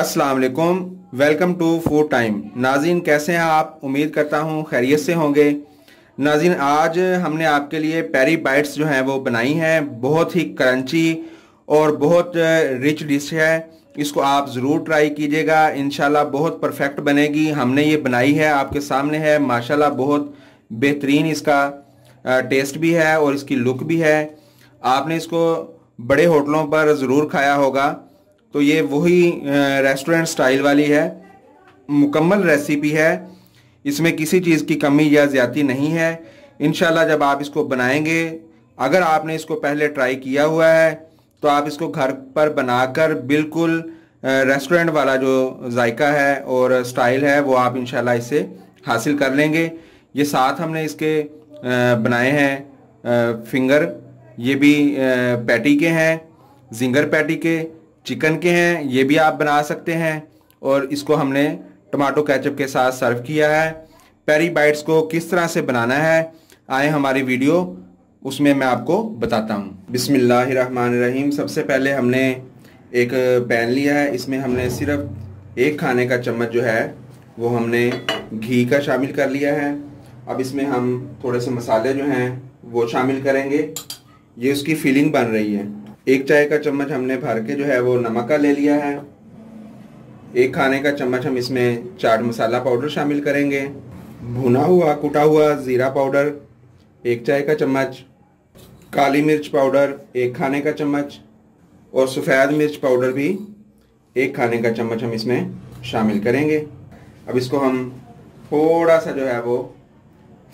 अस्सलाम वालेकुम, welcome to food time. Nazeen, कैसे हैं आप? उम्मीद करता हूँ खैरियत से होंगे। नाजिन, आज हमने आपके लिए पेरी बाइट्स जो हैं वो बनाई हैं। बहुत ही क्रंची और बहुत रिच डिश है। इसको आप ज़रूर ट्राई कीजिएगा। इन बहुत परफेक्ट बनेगी। हमने ये बनाई है, आपके सामने है। माशाल्लाह बहुत बेहतरीन इसका टेस्ट भी है और इसकी लुक भी है। आपने इसको बड़े होटलों पर ज़रूर खाया होगा। तो ये वही रेस्टोरेंट स्टाइल वाली है, मुकम्मल रेसिपी है। इसमें किसी चीज़ की कमी या ज़्यादा नहीं है। इन जब आप इसको बनाएँगे, अगर आपने इसको पहले ट्राई किया हुआ है तो आप इसको घर पर बनाकर बिल्कुल रेस्टोरेंट वाला जो जायका है और स्टाइल है, वो आप इनशाला इससे हासिल कर लेंगे। ये साथ हमने इसके बनाए हैं फिंगर ये भी पैटी के हैं जिंगर पैटी के। चिकन के हैं, ये भी आप बना सकते हैं और इसको हमने टमाटो केचप के साथ सर्व किया है। पेरी बाइट्स को किस तरह से बनाना है, आए हमारी वीडियो, उसमें मैं आपको बताता हूँ। बिसमीम सबसे पहले हमने एक पैन लिया है, इसमें हमने सिर्फ़ एक खाने का चम्मच जो है, वो हमने घी का शामिल कर लिया है। अब इसमें हम थोड़े से मसाले जो हैं, वो शामिल करेंगे। ये उसकी फीलिंग बन रही है। एक चाय का चम्मच हमने भर के जो है वो नमक का ले लिया है। एक खाने का चम्मच हम इसमें चाट मसाला पाउडर शामिल करेंगे। भुना हुआ, कुटा हुआ ज़ीरा पाउडर, एक चाय का चम्मच, काली मिर्च पाउडर, एक खाने का चम्मच और सफ़ेद मिर्च पाउडर भी एक खाने का चम्मच हम इसमें शामिल करेंगे। अब इसको हम थोड़ा सा जो है वो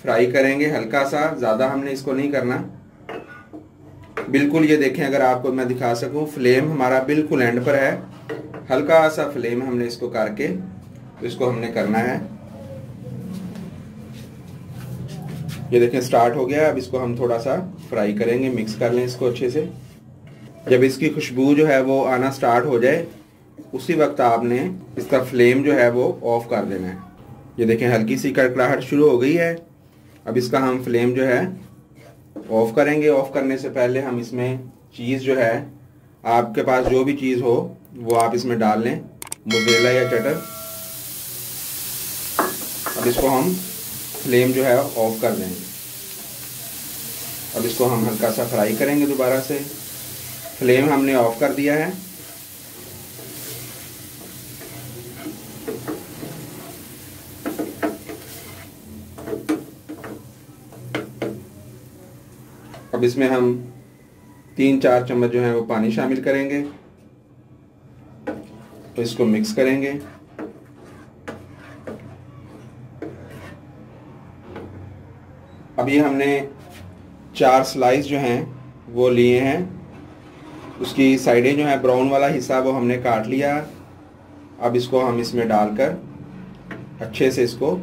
फ्राई करेंगे, हल्का सा, ज़्यादा हमने इसको नहीं करना। बिल्कुल ये देखें, अगर आपको मैं दिखा सकूँ, फ्लेम हमारा बिल्कुल एंड पर है। हल्का सा फ्लेम हमने इसको करके, इसको हमने करना है। ये देखें स्टार्ट हो गया, अब इसको हम थोड़ा सा फ्राई करेंगे मिक्स कर लें इसको अच्छे से। जब इसकी खुशबू जो है वो आना स्टार्ट हो जाए, उसी वक्त आपने इसका फ्लेम जो है वो ऑफ़ कर देना है। ये देखें, हल्की सी कड़कड़ाहट शुरू हो गई है। अब इसका हम फ्लेम जो है ऑफ़ करेंगे। ऑफ़ करने से पहले हम इसमें चीज़ जो है, आपके पास जो भी चीज़ हो, वो आप इसमें डाल लें। मुजेला या चटर अब इसको हम फ्लेम जो है ऑफ़ कर देंगे। अब इसको हम हल्का सा फ्राई करेंगे दोबारा से। फ्लेम हमने ऑफ़ कर दिया है। अब इसमें हम तीन, चार चम्मच जो है वो पानी शामिल करेंगे। तो इसको मिक्स करेंगे। अभी हमने चार स्लाइस जो हैं, वो लिए हैं। उसकी साइडें जो है ब्राउन वाला हिस्सा वो हमने काट लिया। अब इसको हम इसमें डालकर अच्छे से इसको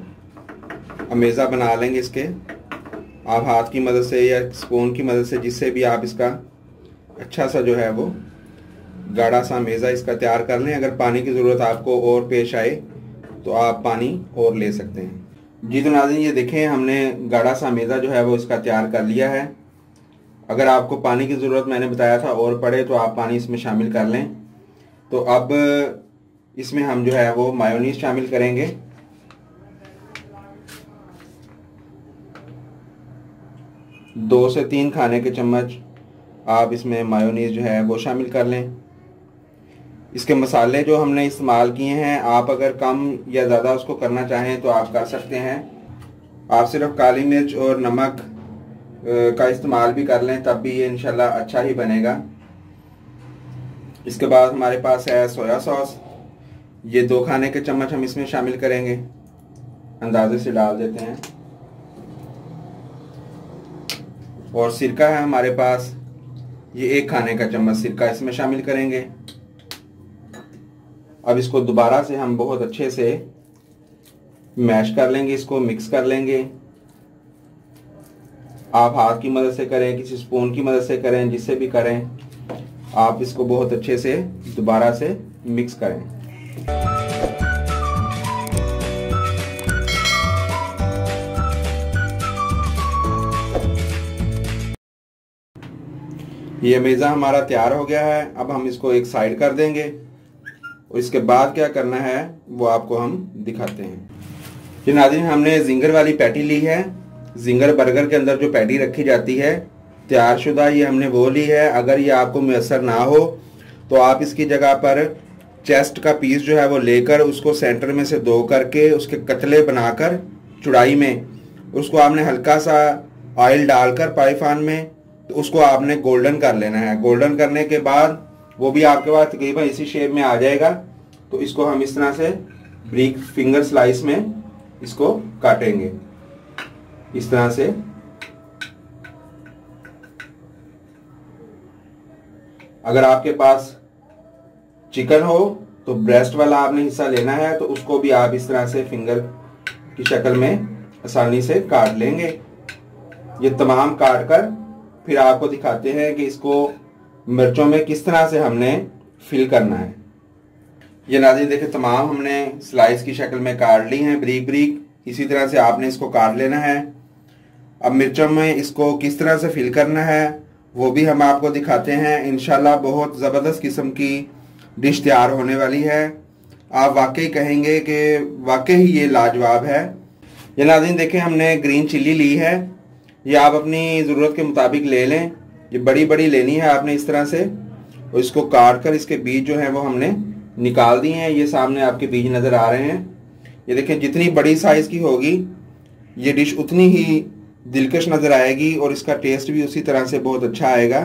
अमेज़ा बना लेंगे इसके। आप हाथ की मदद से या स्पून की मदद से जिससे भी आप इसका अच्छा सा जो है वो गाढ़ा सा मेज़ा इसका तैयार कर लें। अगर पानी की ज़रूरत आपको और पेश आए तो आप पानी और ले सकते हैं। जी तो नाजिन ये देखें, हमने गाढ़ा सा मेज़ा जो है वो इसका तैयार कर लिया है। अगर आपको पानी की ज़रूरत मैंने बताया था और पड़े तो आप पानी इसमें शामिल कर लें। तो अब इसमें हम जो है वो मायोनीस शामिल करेंगे। दो से तीन खाने के चम्मच आप इसमें मायोनीज जो है वो शामिल कर लें। इसके मसाले जो हमने इस्तेमाल किए हैं, आप अगर कम या ज़्यादा उसको करना चाहें तो आप कर सकते हैं। आप सिर्फ़ काली मिर्च और नमक का इस्तेमाल भी कर लें, तब भी ये इनशाला अच्छा ही बनेगा। इसके बाद हमारे पास है सोया सॉस। ये दो खाने के चम्मच हम इसमें शामिल करेंगे। अंदाजे से डाल देते हैं। और सिरका है हमारे पास। ये एक खाने का चम्मच सिरका इसमें शामिल करेंगे। अब इसको दोबारा से हम बहुत अच्छे से मैश कर लेंगे, इसको मिक्स कर लेंगे। आप हाथ की मदद से करें, किसी स्पून की मदद से करें जिससे भी करें, आप इसको बहुत अच्छे से दोबारा से मिक्स करें। ये मेज़ा हमारा तैयार हो गया है, अब हम इसको एक साइड कर देंगे। और इसके बाद क्या करना है, वो आपको हम दिखाते हैं। जी नाजिन हमने जिंगर वाली पैटी ली है। जिंगर बर्गर के अंदर जो पैटी रखी जाती है, तैयार शुदा ये हमने वो ली है। अगर ये आपको मैसर ना हो तो आप इसकी जगह पर चेस्ट का पीस जो है वो लेकर उसको सेंटर में से दो करके उसके कतले बनाकर चुड़ाई में, उसको आपने हल्का सा ऑयल डालकर पाइफान में तो उसको आपने गोल्डन कर लेना है। गोल्डन करने के बाद वो भी आपके पास तकरीबन इसी शेप में आ जाएगा तो इसको हम इस तरह से ब्रिक फिंगर स्लाइस में इसको काटेंगे। इस तरह से। अगर आपके पास चिकन हो तो ब्रेस्ट वाला आपने हिस्सा लेना है तो उसको भी आप इस तरह से फिंगर की शक्ल में आसानी से काट लेंगे। ये तमाम काट कर फिर आपको दिखाते हैं कि इसको मिर्चों में किस तरह से हमने फिल करना है। ये नाजी देखे, तमाम हमने स्लाइस की शक्ल में काट ली हैं ब्रीक ब्रीक इसी तरह से आपने इसको काट लेना है। अब मिर्चों में इसको किस तरह से फिल करना है, वो भी हम आपको दिखाते हैं। इनशाला बहुत ज़बरदस्त किस्म की डिश तैयार होने वाली है। आप वाकई कहेंगे कि वाकई ही ये लाजवाब है। ये नाजिन देखें, हमने ग्रीन चिल्ली ली है। ये आप अपनी ज़रूरत के मुताबिक ले लें। ये बड़ी बड़ी लेनी है आपने इस तरह से। और इसको काट कर इसके बीज जो हैं वो हमने निकाल दिए हैं। ये सामने आपके बीज नज़र आ रहे हैं। ये देखें, जितनी बड़ी साइज़ की होगी, ये डिश उतनी ही दिलकश नज़र आएगी और इसका टेस्ट भी उसी तरह से बहुत अच्छा आएगा।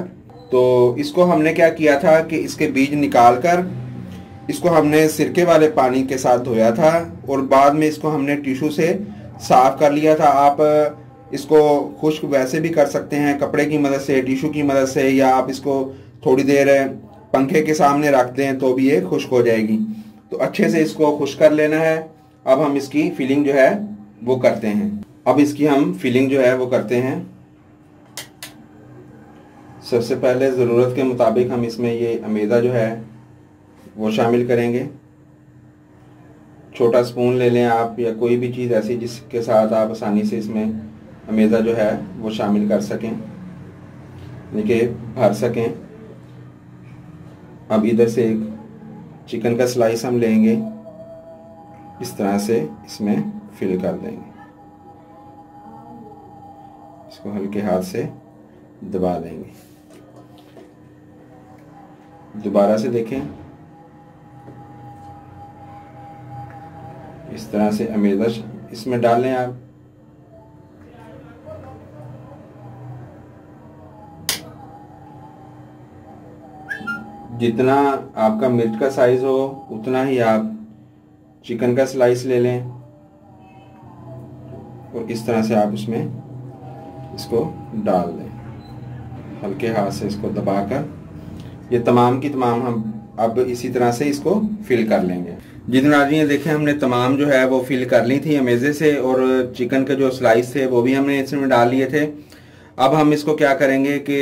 तो इसको हमने क्या किया था कि इसके बीज निकाल कर, इसको हमने सिरके वाले पानी के साथ धोया था और बाद में इसको हमने टिशू से साफ़ कर लिया था। आप इसको खुश्क वैसे भी कर सकते हैं, कपड़े की मदद से टिशू की मदद से, या आप इसको थोड़ी देर पंखे के सामने रख दें तो भी ये खुश्क हो जाएगी। तो अच्छे से इसको खुश कर लेना है। अब हम इसकी फिलिंग जो है, वो करते हैं। अब इसकी हम फिलिंग जो है, वो करते हैं। सबसे पहले ज़रूरत के मुताबिक हम इसमें ये अमेदा जो है, वो शामिल करेंगे। छोटा स्पून ले लें आप, या कोई भी चीज़ ऐसी जिसके साथ आप आसानी से इसमें अमेदा जो है वो शामिल कर सकें, यानी कि भर सकें। अब इधर से एक चिकन का स्लाइस हम लेंगे, इस तरह से इसमें फिल कर देंगे। इसको हल्के हाथ से दबा देंगे। दोबारा से देखें। इस तरह से अमेजा इसमें डालें आप। जितना आपका मिर्च का साइज़ हो, उतना ही आप चिकन का स्लाइस ले लें। और इस तरह से आप उसमें इसको डाल दें। हल्के हाथ से इसको दबाकर। ये तमाम की तमाम हम अब इसी तरह से इसको फिल कर लेंगे। जितने आदमी देखें, हमने तमाम जो है वो फिल कर ली थी अमेजे से, और चिकन के जो स्लाइस थे, वो भी हमने इसमें डाल लिए थे। अब हम इसको क्या करेंगे कि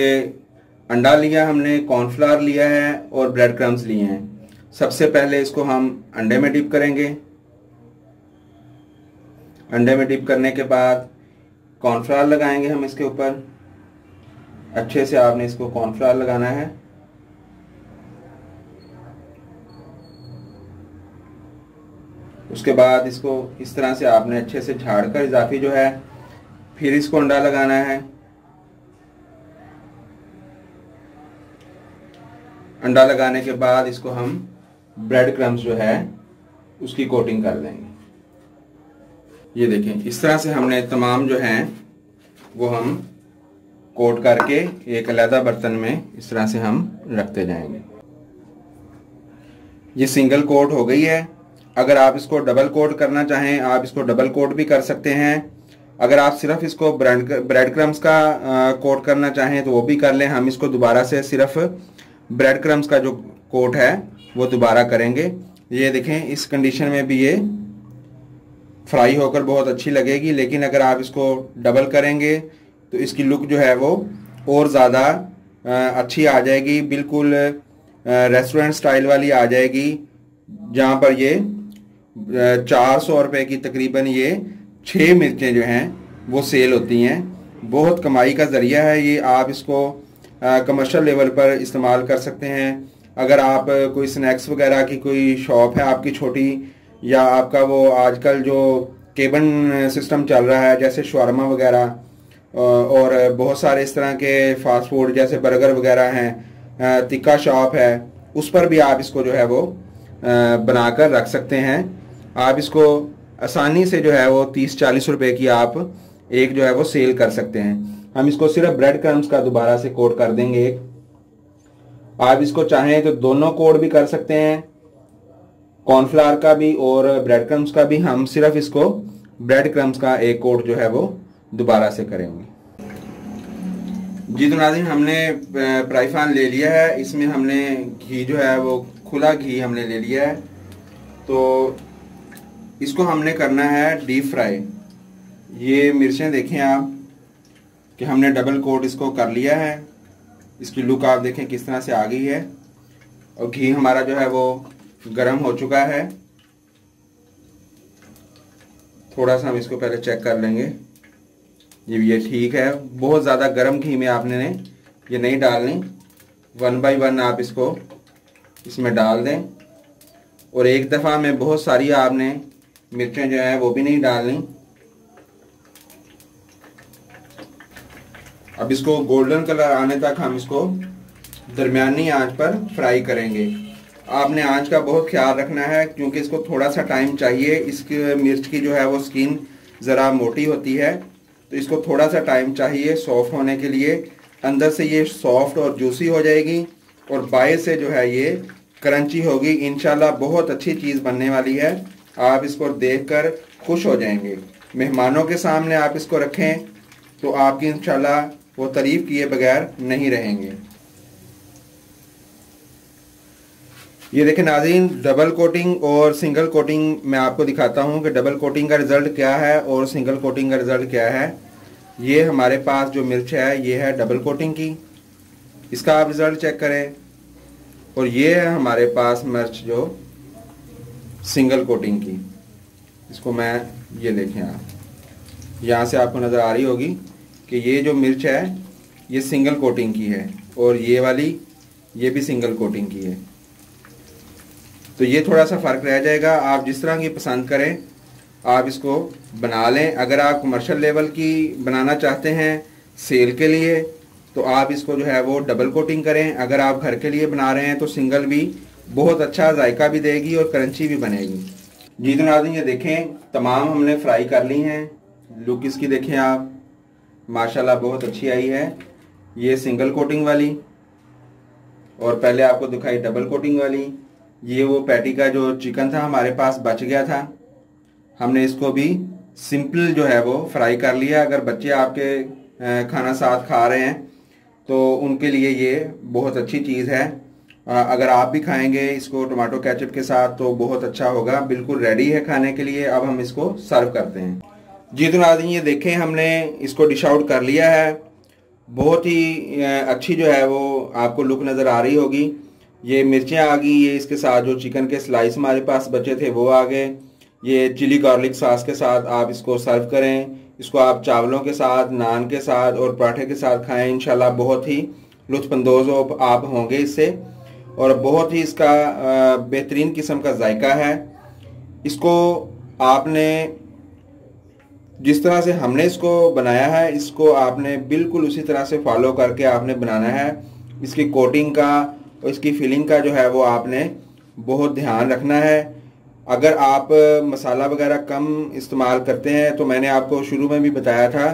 अंडा लिया हमने कॉर्नफ्लावर लिया है और ब्रेड क्रम्स लिए हैं। सबसे पहले इसको हम अंडे में डिप करेंगे। अंडे में डिप करने के बाद कॉर्नफ्लावर लगाएँगे हम इसके ऊपर। अच्छे से आपने इसको कॉर्नफ्लावर लगाना है। उसके बाद इसको इस तरह से आपने अच्छे से झाड़ कर इजाफी जो है, फिर इसको अंडा लगाना है। अंडा लगाने के बाद इसको हम ब्रेड क्रम्स जो है, उसकी कोटिंग कर देंगे ये देखें, इस तरह से हमने तमाम जो हैं, वो हम कोट करके एक अलहदा बर्तन में इस तरह से हम रखते जाएँगे। ये सिंगल कोट हो गई है। अगर आप इसको डबल कोट करना चाहें, आप इसको डबल कोट भी कर सकते हैं। अगर आप सिर्फ़ इसको ब्रेड ब्रेड क्रम्स का कोट करना चाहें तो वो भी कर लें। हम इसको दोबारा से सिर्फ़ ब्रेड क्रम्स का जो कोट है, वो दोबारा करेंगे। ये देखें, इस कंडीशन में भी ये फ्राई होकर बहुत अच्छी लगेगी, लेकिन अगर आप इसको डबल करेंगे तो इसकी लुक जो है वो और ज़्यादा अच्छी आ जाएगी। बिल्कुल रेस्टोरेंट स्टाइल वाली आ जाएगी, जहाँ पर ये चार सौ रुपये की तकरीबन ये छः मिर्चें जो हैं, वो सेल होती हैं। बहुत कमाई का ज़रिया है ये, आप इसको कमर्शियल लेवल पर इस्तेमाल कर सकते हैं। अगर आप कोई स्नैक्स वगैरह की कोई शॉप है आपकी छोटी, या आपका वो आजकल जो केबन सिस्टम चल रहा है, जैसे शवारमा वगैरह और बहुत सारे इस तरह के फास्ट फ़ूड जैसे बर्गर वगैरह हैं तिक्का शॉप है, उस पर भी आप इसको जो है वो बनाकर रख सकते हैं। आप इसको आसानी से जो है वो तीस चालीस रुपए की आप एक जो है वो सेल कर सकते हैं। हम इसको सिर्फ़ ब्रेड क्रम्स का दोबारा से कोड कर देंगे एक। आप इसको चाहें तो दोनों कोड भी कर सकते हैं, कॉर्नफ्लावर का भी और ब्रेड क्रम्स का भी। हम सिर्फ़ इसको ब्रेड क्रम्स का एक कोड जो है वो दोबारा से करेंगे। जी तो नाजिन हमने प्राइफान ले लिया है। इसमें हमने घी जो है वो, खुला घी हमने ले लिया है। तो इसको हमने करना है डीप फ्राई। ये मिर्चें देखें आप। कि हमने डबल कोट इसको कर लिया है। इसकी लुक आप देखें किस तरह से आ गई है। और घी हमारा जो है वो गर्म हो चुका है। थोड़ा सा हम इसको पहले चेक कर लेंगे। भी ये ठीक है। बहुत ज़्यादा गर्म घी में आपने ने ये नहीं डालनी। वन बाय वन आप इसको इसमें डाल दें। और एक दफ़ा में बहुत सारी आपने मिर्चें जो है वो भी नहीं डालनी। अब इसको गोल्डन कलर आने तक हम इसको दरमियानी आँच पर फ्राई करेंगे। आपने आँच का बहुत ख्याल रखना है, क्योंकि इसको थोड़ा सा टाइम चाहिए। इसकी मिर्च की जो है वो स्किन ज़रा मोटी होती है तो इसको थोड़ा सा टाइम चाहिए सॉफ्ट होने के लिए। अंदर से ये सॉफ्ट और जूसी हो जाएगी और बाय से जो है ये क्रंची होगी। इनशाला बहुत अच्छी चीज़ बनने वाली है। आप इसको देखकर खुश हो जाएँगे। मेहमानों के सामने आप इसको रखें तो आपकी इंशाल्लाह वो तारीफ़ किए बगैर नहीं रहेंगे। ये देखें नाजीन डबल कोटिंग और सिंगल कोटिंग मैं आपको दिखाता हूँ कि डबल कोटिंग का रिज़ल्ट क्या है और सिंगल कोटिंग का रिज़ल्ट क्या है। ये हमारे पास जो मिर्च है, ये है डबल कोटिंग की। इसका आप रिज़ल्ट चेक करें और ये है हमारे पास मिर्च जो सिंगल कोटिंग की। इसको मैं ये देखें आप यहाँ से आपको नज़र आ रही होगी। कि ये जो मिर्च है, ये सिंगल कोटिंग की है और ये वाली, ये भी सिंगल कोटिंग की है। तो ये थोड़ा सा फ़र्क रह जाएगा। आप जिस तरह की पसंद करें, आप इसको बना लें। अगर आप कमर्शियल लेवल की बनाना चाहते हैं सेल के लिए तो आप इसको जो है वो डबल कोटिंग करें। अगर आप घर के लिए बना रहे हैं तो सिंगल भी बहुत अच्छा जायका भी देगी और क्रंची भी बनेगी। जी तो ये देखें, तमाम हमने फ्राई कर ली हैं। लुक इसकी देखें आप। माशाल्लाह बहुत अच्छी आई है। ये सिंगल कोटिंग वाली और पहले आपको दिखाई डबल कोटिंग वाली। ये वो पैटी का जो चिकन था हमारे पास बच गया था। हमने इसको भी सिंपल जो है वो फ्राई कर लिया। अगर बच्चे आपके खाना साथ खा रहे हैं तो उनके लिए ये बहुत अच्छी चीज़ है। अगर आप भी खाएँगे इसको टमाटो केचप के साथ तो बहुत अच्छा होगा। बिल्कुल रेडी है खाने के लिए। अब हम इसको सर्व करते हैं। जी तो नाजी ये देखें हमने इसको डिश आउट कर लिया है। बहुत ही अच्छी जो है वो आपको लुक नज़र आ रही होगी। ये मिर्चें आ गई, ये इसके साथ जो चिकन के स्लाइस हमारे पास बचे थे, वो आ गए। ये चिली गार्लिक सॉस के साथ आप इसको सर्व करें। इसको आप चावलों के साथ, नान के साथ और पराठे के साथ खाएँ, इंशाल्लाह बहुत ही लुत्फानंदोज हो, आप होंगे इससे। और बहुत ही इसका बेहतरीन किस्म का जायका है। इसको आपने जिस तरह से हमने इसको बनाया है, इसको आपने बिल्कुल उसी तरह से फॉलो करके आपने बनाना है। इसकी कोटिंग का और इसकी फिलिंग का जो है, वो आपने बहुत ध्यान रखना है। अगर आप मसाला वगैरह कम इस्तेमाल करते हैं तो मैंने आपको शुरू में भी बताया था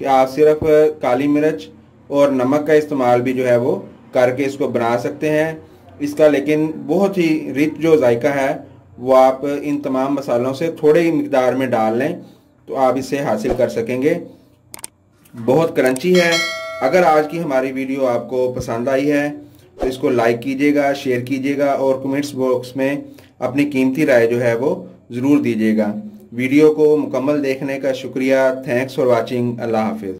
कि आप सिर्फ़ काली मिर्च और नमक का इस्तेमाल भी जो है, वो करके इसको बना सकते हैं। इसका लेकिन बहुत ही रिच जो जायका है, वो आप इन तमाम मसालों से थोड़े ही मकदार में डाल लें। तो आप इसे हासिल कर सकेंगे। बहुत क्रंची है। अगर आज की हमारी वीडियो आपको पसंद आई है तो इसको लाइक कीजिएगा, शेयर कीजिएगा और कमेंट्स बॉक्स में अपनी कीमती राय जो है वो ज़रूर दीजिएगा। वीडियो को मुकम्मल देखने का शुक्रिया। Thanks for watching. अल्लाह हाफिज़।